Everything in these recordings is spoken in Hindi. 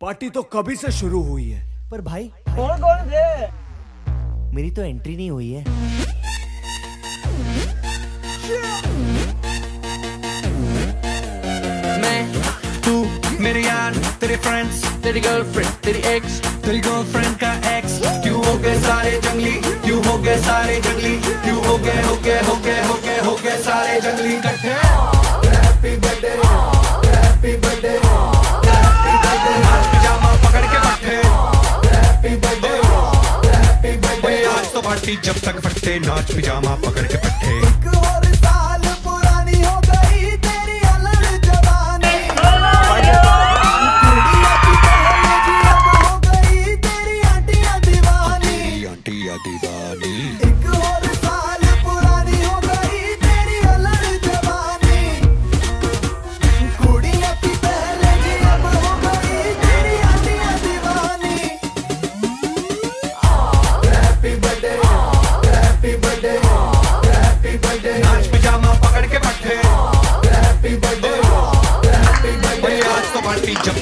पार्टी तो कभी से शुरू हुई है। पर भाई कौन कौन थे? मेरी तो एंट्री नहीं हुई है। मैं तू मेरे यार तेरे फ्रेंड्स तेरी गर्लफ्रेंड तेरी एक्स तेरी गर्लफ्रेंड का एक्स क्यों हो गए सारे जंगली? क्यों हो गए सारे जंगली? क्यों हो गए हो गए हो गए हो गए हो गए सारे जंगली? इकट्ठे तो पार्टी जब तक फटते नाच पिजामा पकड़ के बैठे।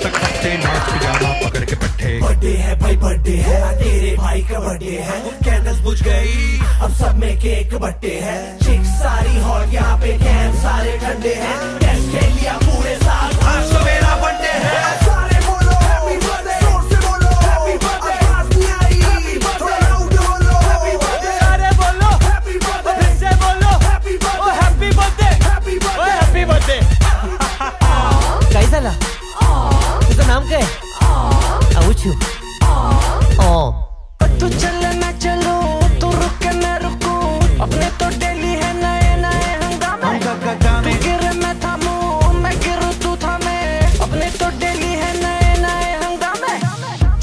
तक फटते नाच पिजामा पकड़ के बैठे बर्थडे है भाई बर्थडे है। तेरे भाई का बर्थडे है। कैंडल्स बुझ गई अब सब में केक बट्टे है। चिक सारी हॉट यहाँ पे कैन सारे ठंडे हैं। टेस्ट खेल लिया पूरे साल। आज तो मेरा बर्थडे है। सारे बोलो हैप्पी बर्थडे ज़ोर से बोलो हैप्पी बर्थडे आवाज़ नहीं आई। थोड़ा लाउड बोलो। हैप्पी बर्थडे अरे बोलो हैप्पी बर्थडे फिर से बोलो। Happy birthday happy birthday happy birthday happy birthday काय झाला तुझं नाम काय आऊचू ओ तू चले मैं चलूँ तू रुके मैं रुकूं। अपने तो डेली है नए नए हंगामे तू गिरे मैं थामूं मैं गिरूं तू थामे। अपने तो डेली है नए नए हंगामे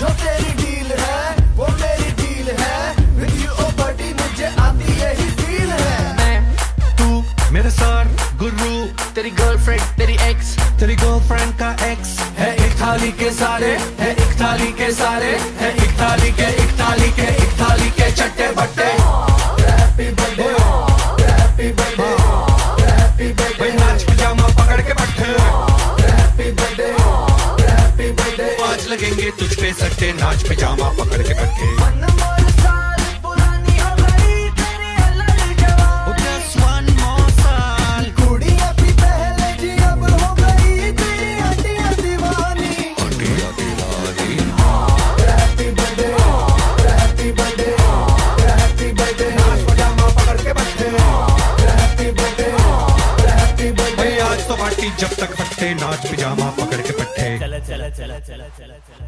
जो तेरी डील है वो मेरी डील है। विद यू ओ बडी मुझे आती यही फील है। मैं तू मेरे सर गुरु तेरी गर्लफ्रेंड तेरी एक्स तेरी गर्लफ्रेंड का एक्स है थाली के सारे है, एक थाली के सारे है, एक थाली के, एक थाली के, एक थाली के चट्टे बट्टे। Happy birthday happy birthday happy birthday नाच पकड़ के बैठे हैप्पी बर्थडे हैप्पी बर्थडे आज लगेंगे तुझ पे सट्टे, नाच पिजामा पकड़ के बैठे जब तक पट्टे नाच पिजामा पकड़ के पट्टे। चला चला चला चला चला चला